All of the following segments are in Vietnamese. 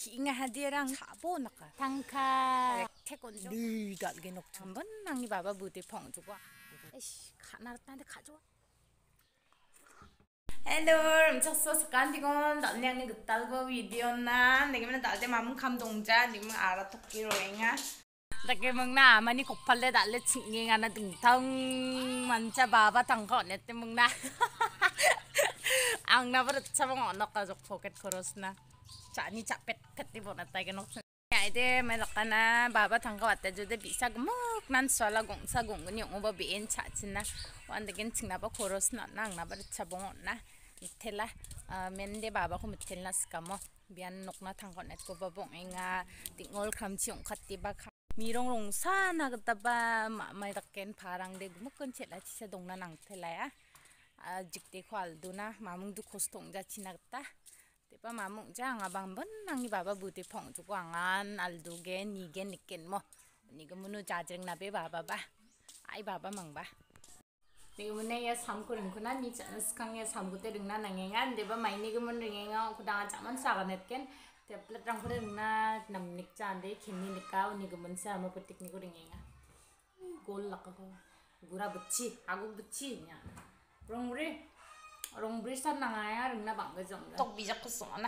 kinga hadirang sabo naka tangka 태권도. 늘다 이게 녹 한번 낭이 봐봐 무대 펑주고. 에이씨 가나 나한테 가져와. 헬로 엄청서 스칸디곤 달리하는 그딸고 비디오나? 내게는 달대 마음 감동자 님은 알아 토끼로 행아. 나게 먹나? 아마니 고팔레 달래 칭잉 하나? 등탕 만자 바바 당거 내때 먹나? 앙나버릇 차봉 언어가족 포켓 걸었으나? chani chapet khatti bona ta ge nok. Ide me lakana baba thangka watte jude bisag muk nan sola gong sa gong ni ngo ba bien cha china wan de gen chingna ba khoros na nang na bar chabong na. Thela men de baba ko mithel na skamo bian nokna thangkon net ko babong enga tingol kham chiong khatti ba mi rong rong sa na ta ba, ma, mai dakken pharang de gumuk kon chela chi sa dongna nang thela ya. Jikte khwal duna mamung du khostong ja china ta pa ma mung cha nga bang ban nang ni baba bu te phong chu kwang an, al du ge ni ge ni ken mo. Ni ge munu cha jeng na be baba ba ai baba mang ba. Ni ge munne ya sam ko ring ko na mi cha nas kang ya sam ko te ring na nang nga de ba mai ni ge mun ring nga ko da cha man sa ga net ken. Te plat rang ko ring na, nam nik cha de, khin ni ni ka, ni ge mun sa ma pa tik ni ko ring nga. Gol lak ko. Gura bchi aguk bchi nya. Rong re 롱브리산나야 릉나방그정가 똑비 잡고 쏘나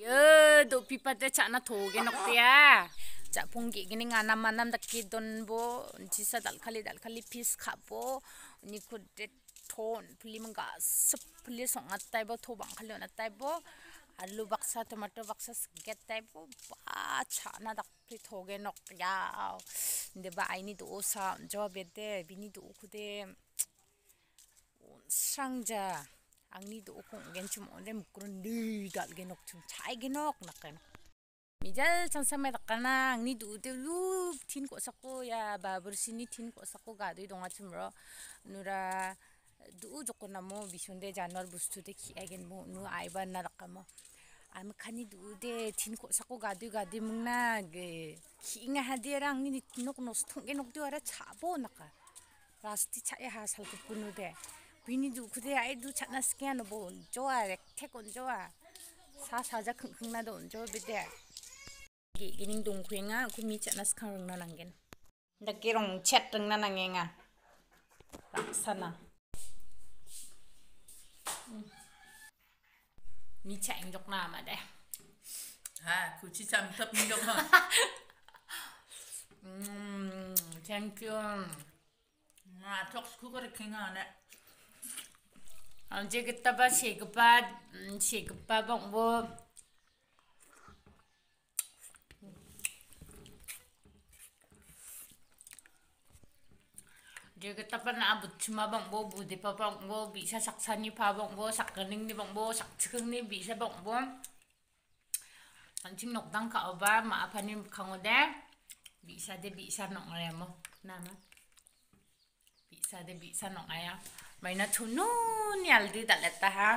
여 도피 빠데 차나 도게 녹대야 자 봉기 기니 가나 만남 닦기 돈보 지사 달칼리 달칼리 피스 카보 니쿠데 톤 플리문가 습 플리 송아 따이보 토방 칼려나 따이보 알루 박사 토마토 박사 스게 따이보 바 차나 닦기 도게 녹야 근데 바 아이니도 오사 저베데 비니도 오쿠데 srangja angni do okong gen chum onde mukrun ni gal genok chum chai genok nakem mijal chansame takana angni do de lu tin ko sakko ya babur sini tin ko sakko ga de donga chum ro nura du jokko namo bisunde janwar bustu de ki agen mo nu aibar na rakamo am khani du de tin ko sakko ga de ga de mungna ge khinga hadira angni nok nos thong genok de ara chabo naka rasti chae ha salko punu de chae ha sal ko punu de bini du kude ai du chana scan bo jo a rek te kon jo a sa sa ja khung khung na don jo be de gi gining dong khwenga ku mi chana scan rong na nangen da ke rong chat rong na nangenga sana mi chạy dọc nào mà đây à cô chỉ chăm thấp như đâu mà um, thank you à thóc 그거를 킹하네 Anjir kita pas sikpa sikpa bang bu. Jadi kita pun abut cuma bang bu bông pa bang bu bisa saksani pa bang bu sakkening ni bang bu sakcung ni bisa bang bu. Anjing nok dang ka oba ma apa ni kango deh bisa deh bisa nok remo nama bisa deh bisa nok ayah mainan tuh nyal di tak leta ha.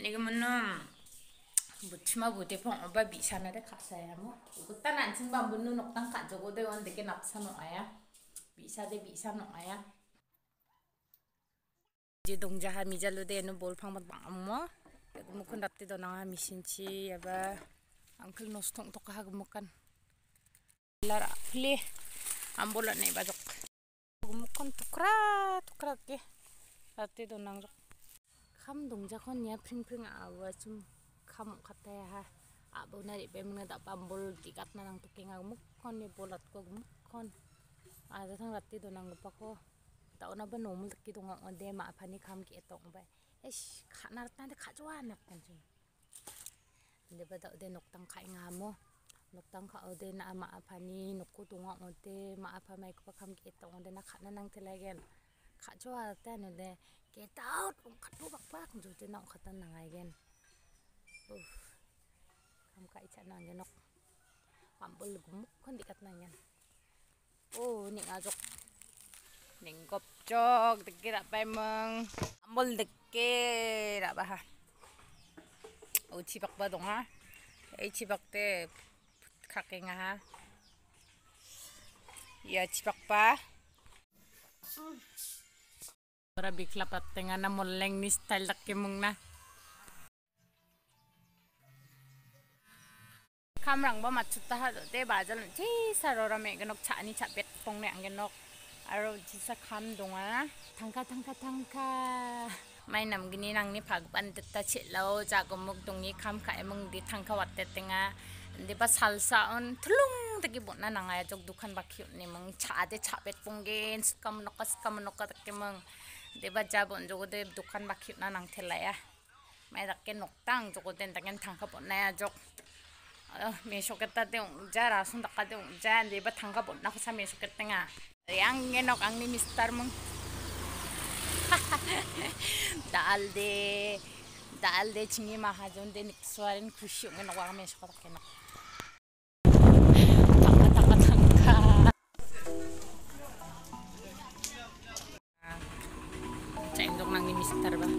Ni ke mana bucuma budi pong oba bisa nade kasa ya mo kita nanti bambu nu nok tang kak jogo deh on deke napsa no ayah bisa deh bisa no ayah jadi dong jahat mijalu deh nu bol pang mat bang mo mukun dapti do nang misin ci ya ba. Angkel nostong tok ha gemukan lara pli ambolan ne bajok gemukan tukra tukra ke. Dapti do nang jok. ำตรงจากคนเนี้ยพึ่งพึ่งเอาว่าซุ่มคำคับแต่ฮะอาบุนาดิเป็นเงินตับปั๊มบอลติกัดนั่งตุกิงอมุกคนเนี้ยบอลัดก็มุกคนอาจจะทั้งรัตติดนังกุปะก็แต่เอาหน้าเป็นหนุ่มตะกี้ตรงอ่อเดมาพันนี้คำเกี่ยตรงไปเอ้ยขานาตันแต่ขาจ้วนนักกันจริงเดี๋ยวไปเดาเดนกตังไข่งามมั้นกตังเขาเอาเดนมาพันนี้นกกูตรงอ่อเดมาพันไม่ก็คำเกี่ยตรงเดนนักขานั่งเทเลกัน te lagen khajwa ta để cái tao cũng khát khatu bạc bạc rồi thì nó khát khatan nang ai gen chả nàng kai cha nang ge nok pambul gum kon cắt nàng gen ô nịnh à dục nịnh gộp cho được kia đã bay mừng ambol được kia đã bà ha ô chi bạc bà đúng ha ấy chi bạc thế khát cái ngà ha ya chi bạc bà Marabi klapat tenga na moleng ni style laki mong na. Kamrang ba matsuta ha do te bajal ji sarora me genok cha ni cha pet pong ne ang genok. Aro ji sa kam donga tangka tangka tangka. Mai nam gini nang ni phag ban tetta che lao mok dongi kam ka emong di tangka wat te tenga. Di ba salsa on thulung tagi bo na nangaya jog dukan bakhi ni mong cha de cha pet ponggen skam nokas kam nokas kemeng deba jabon jogode dukan bakhi na nang thela ya. Mai dakke noktang jogode taken thangka bonna ya jok. Ah, mesoketa de ungja rasun dakka de ungja deba thangka bonna khosa mesoketa nga yang genok angni mister mong. Dal de dal de chingi mahajon de nikswarin khushi ungena wa mesoketa kenok தருவேன்